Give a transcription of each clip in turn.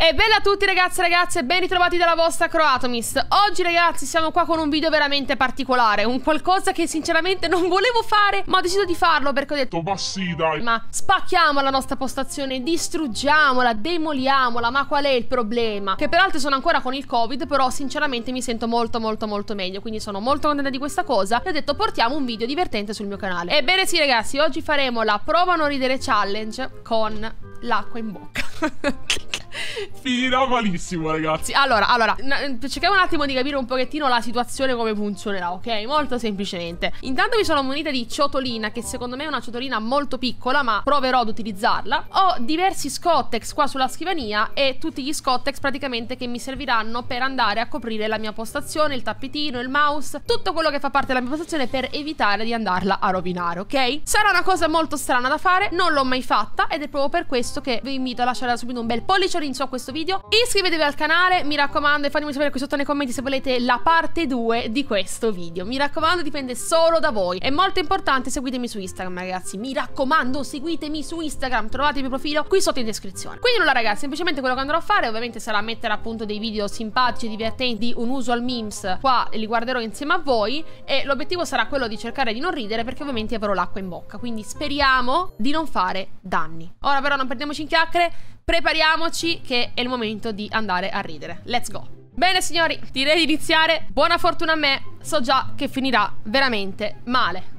E bella a tutti ragazzi e ragazze, ben ritrovati dalla vostra Croatomist Oggi ragazzi siamo qua con un video veramente particolare Un qualcosa che sinceramente non volevo fare Ma ho deciso di farlo perché ho detto Ma sì dai? Ma spacchiamo la nostra postazione, distruggiamola, demoliamola Ma qual è il problema? Che peraltro sono ancora con il covid Però sinceramente mi sento molto molto molto meglio Quindi sono molto contenta di questa cosa E ho detto portiamo un video divertente sul mio canale. Ebbene sì ragazzi, oggi faremo la prova a non ridere challenge Con l'acqua in bocca Finirà malissimo, ragazzi. Allora, allora, cerchiamo un attimo di capire un pochettino la situazione come funzionerà, ok? Molto semplicemente. Intanto mi sono munita di ciotolina, che secondo me è una ciotolina molto piccola, ma proverò ad utilizzarla. Ho diversi scottex qua sulla scrivania e tutti gli scottex praticamente che mi serviranno per andare a coprire la mia postazione, il tappetino, il mouse, tutto quello che fa parte della mia postazione per evitare di andarla a rovinare, ok? Sarà una cosa molto strana da fare, non l'ho mai fatta ed è proprio per questo che vi invito a lasciare subito un bel pollice in a questo video. Iscrivetevi al canale, mi raccomando e fatemi sapere qui sotto nei commenti se volete la parte 2 di questo video. Mi raccomando dipende solo da voi. È molto importante seguitemi su Instagram ragazzi. Mi raccomando seguitemi su Instagram. Trovate il mio profilo qui sotto in descrizione. Quindi nulla ragazzi semplicemente quello che andrò a fare Ovviamente sarà mettere appunto dei video simpatici divertenti Un usual memes qua li guarderò insieme a voi. E l'obiettivo sarà quello di cercare di non ridere Perché ovviamente avrò l'acqua in bocca. Quindi speriamo di non fare danni. Ora però non perdiamoci in chiacchiere prepariamoci che è il momento di andare a ridere. Let's go. Bene signori, direi di iniziare. Buona fortuna a me, so già che finirà veramente male.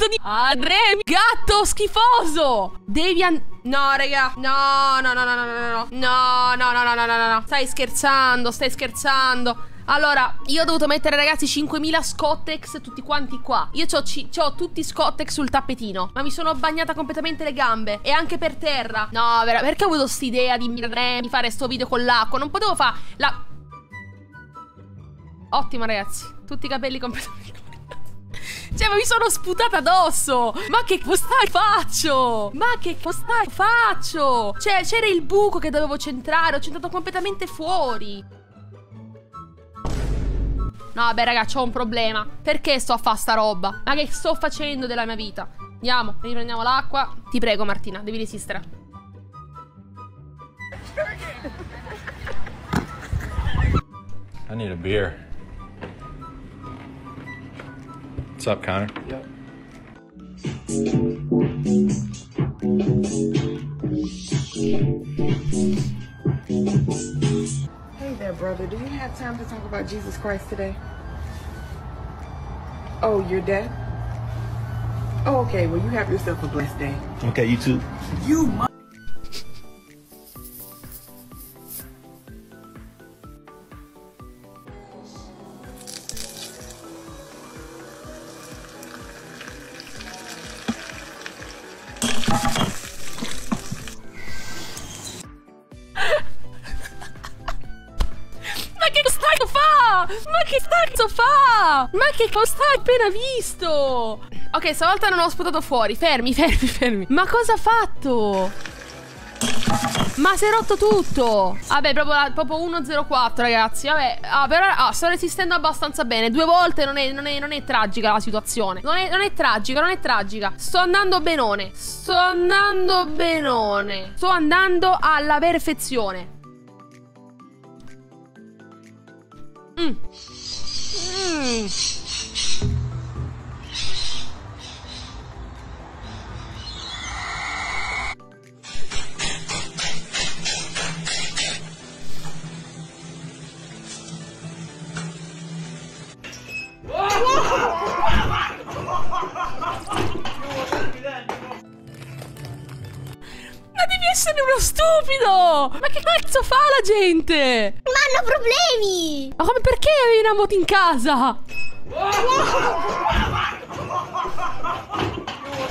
Gatto di... Adre... Gatto schifoso! Devi an... No, raga. No, no, no, no, no, no, no. No, no, no, no, no, no, no. Stai scherzando, stai scherzando. Allora, io ho dovuto mettere, ragazzi, 5000 Scottex tutti quanti qua. Io ho tutti Scottex sul tappetino. Ma mi sono bagnata completamente le gambe. E anche per terra. No, perché ho avuto st'idea di, di fare sto video con l'acqua? Non potevo fare la... Ottimo, ragazzi. Tutti i capelli completamente... Cioè, ma mi sono sputata addosso! Ma che postai faccio? Ma che postai faccio? Cioè, c'era il buco che dovevo centrare, ho centrato completamente fuori. No, vabbè, raga, ho un problema. Perché sto a fare sta roba? Ma che sto facendo della mia vita? Andiamo, riprendiamo l'acqua. Ti prego, Martina, devi resistere. I need a beer. What's up, Connor? Yep. Hey there, brother. Do you have time to talk about Jesus Christ today? Oh, you're dead? Oh, okay. Well, you have yourself a blessed day. Okay, you too. You che cosa hai appena visto? Ok, stavolta non ho sputato fuori. Fermi, fermi, fermi. Ma cosa ha fatto? Ma si è rotto tutto Vabbè, proprio, proprio 1-0-4 ragazzi Vabbè, ah, però ah, sto resistendo abbastanza bene Due volte non è, non è, non è tragica la situazione non è, non è tragica, non è tragica Sto andando benone Sto andando benone Sto andando alla perfezione Mm. Mm. Essere uno stupido! Ma che cazzo fa la gente? Ma hanno problemi! Ma come perché avevi una moto in casa?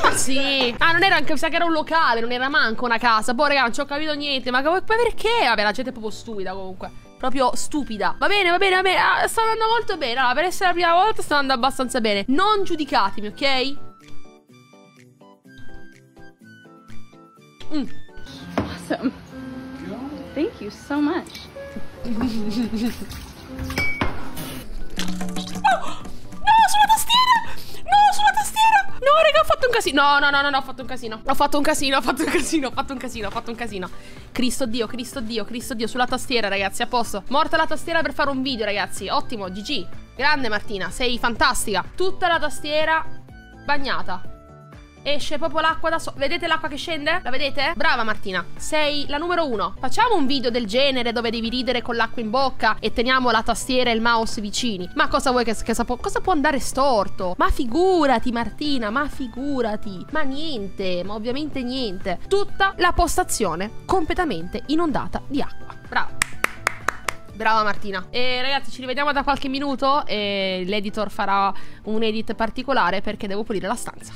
Ma sì. Ah, non era anche, mi sa che era un locale, non era manco una casa. Boh, raga, non ci ho capito niente. Ma, ma perché? Vabbè, la gente è proprio stupida comunque. Proprio stupida. Va bene, va bene, va bene. Ah, sta andando molto bene. Allora, per essere la prima volta sta andando abbastanza bene. Non giudicatemi, ok? Mm. Awesome. Thank you so much. No, raga, ho fatto un casino. No, no, no, no, no, ho fatto un casino. Ho fatto un casino, ho fatto un casino, ho fatto un casino, ho fatto un casino. Cristo Dio, Cristo Dio, Cristo Dio, sulla tastiera, ragazzi, a posto. Morta la tastiera per fare un video, ragazzi. Ottimo, GG. Grande Martina, sei fantastica. Tutta la tastiera bagnata. Esce proprio l'acqua da sopra. Vedete l'acqua che scende? La vedete? Brava Martina. Sei la numero uno. Facciamo un video del genere dove devi ridere con l'acqua in bocca e teniamo la tastiera e il mouse vicini. Ma cosa vuoi che, che cosa può andare storto? Ma figurati Martina, ma figurati. Ma niente, ma ovviamente niente. Tutta la postazione completamente inondata di acqua. Brava. Brava Martina. E ragazzi, ci rivediamo da qualche minuto e l'editor farà un edit particolare perché devo pulire la stanza.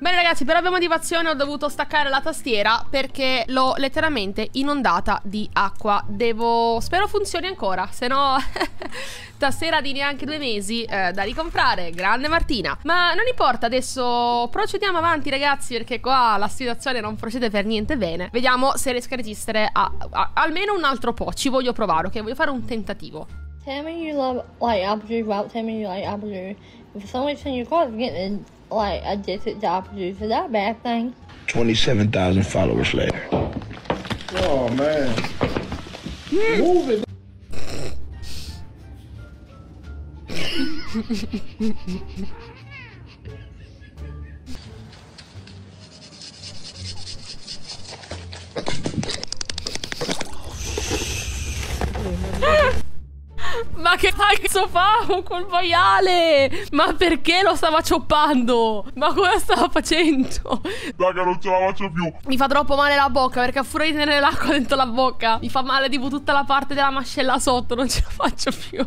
Bene ragazzi, per ovvia motivazione ho dovuto staccare la tastiera perché l'ho letteralmente inondata di acqua. Devo... spero funzioni ancora, se no... tastiera di neanche due mesi eh, da ricomprare. Grande Martina. Ma non importa, adesso procediamo avanti ragazzi perché qua la situazione non procede per niente bene. Vediamo se riesco a resistere a, a- almeno un altro po'. Ci voglio provare, ok? Voglio fare un tentativo. Tell me you love like apple juice without telling me you like apple juice. If for some reason you caught getting like addicted to apple juice, is that a bad thing? 27,000 followers later. Oh man. Move it. con quel maiale? Ma perché lo stava cioppando? Ma cosa stava facendo? Raga, non ce la faccio più. Mi fa troppo male la bocca perché a furia di tenere l'acqua dentro la bocca mi fa male tipo tutta la parte della mascella sotto, non ce la faccio più.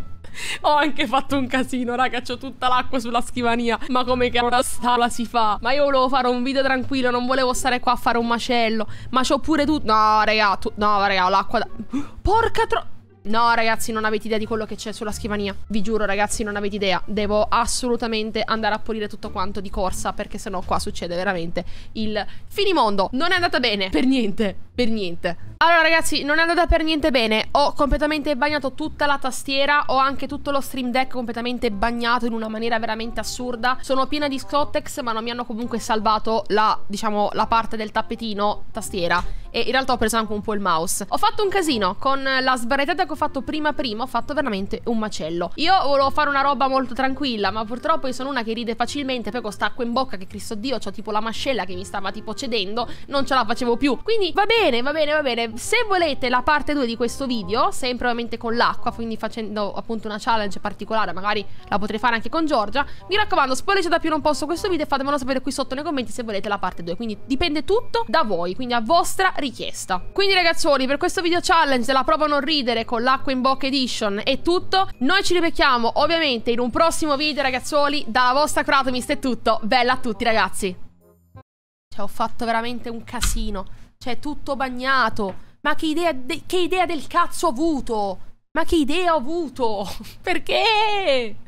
Ho anche fatto un casino, raga, c'ho tutta l'acqua sulla scrivania. Ma come che ora sta si fa? Ma io volevo fare un video tranquillo, non volevo stare qua a fare un macello. Ma c'ho pure tutto. No, raga, tu... no, raga, ho l'acqua da... Porca tro... No, ragazzi, non avete idea di quello che c'è sulla scrivania. Vi giuro, ragazzi, non avete idea. Devo assolutamente andare a pulire tutto quanto di corsa, perché sennò qua succede veramente il finimondo. Non è andata bene, per niente, per niente. Allora, ragazzi, non è andata per niente bene. Ho completamente bagnato tutta la tastiera, ho anche tutto lo stream deck completamente bagnato in una maniera veramente assurda. Sono piena di Scottex, ma non mi hanno comunque salvato la, diciamo, la parte del tappetino tastiera. E in realtà ho preso anche un po' il mouse. Ho fatto un casino con la sbarrettata che ho fatto prima prima, ho fatto veramente un macello. Io volevo fare una roba molto tranquilla, ma purtroppo io sono una che ride facilmente, poi con sta acqua in bocca che Cristo Dio, c'ho tipo la mascella che mi stava tipo cedendo, non ce la facevo più. Quindi va bene, va bene, va bene. Se volete la parte 2 di questo video, sempre ovviamente con l'acqua, quindi facendo appunto una challenge particolare, magari la potrei fare anche con Giorgia, mi raccomando, spoilerate più non posso questo video e fatemelo sapere qui sotto nei commenti se volete la parte 2. Quindi dipende tutto da voi, quindi a vostra richiesta. Quindi ragazzuoli, per questo video challenge della prova a non ridere con l'acqua in bocca edition è tutto. Noi ci rivecchiamo ovviamente in un prossimo video ragazzuoli. Dalla vostra Kratomist è tutto. Bella a tutti ragazzi. Cioè ho fatto veramente un casino. Cioè tutto bagnato. Ma che idea, de- che idea del cazzo ho avuto? Ma che idea ho avuto? Perché?